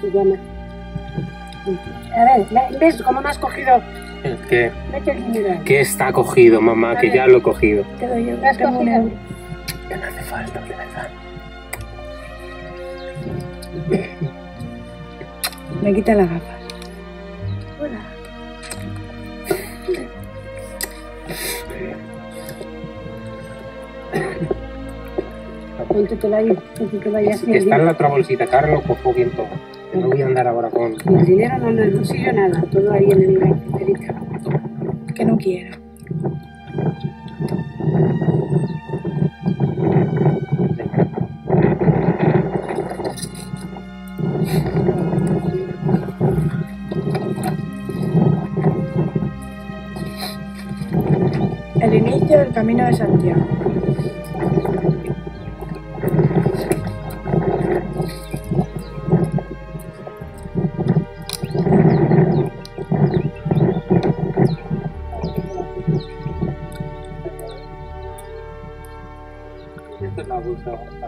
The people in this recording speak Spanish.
Se llama. A ver, ve- ¿ves cómo me has cogido? El que, Mete el dinero que está cogido, mamá, que ya lo he cogido. Te doy yo. ¿Me has cogido? Que me hace falta, de verdad. Me quita las gafas. Póntetelo ahí, póntetelo ahí Que así. está en la otra bolsita, que ahora lo cojo bien todo. Que no voy a andar ahora con... El dinero no en el bolsillo, nada. Todo ahí en el carterita. Que no quiero. El inicio del camino de Santiago. اللہ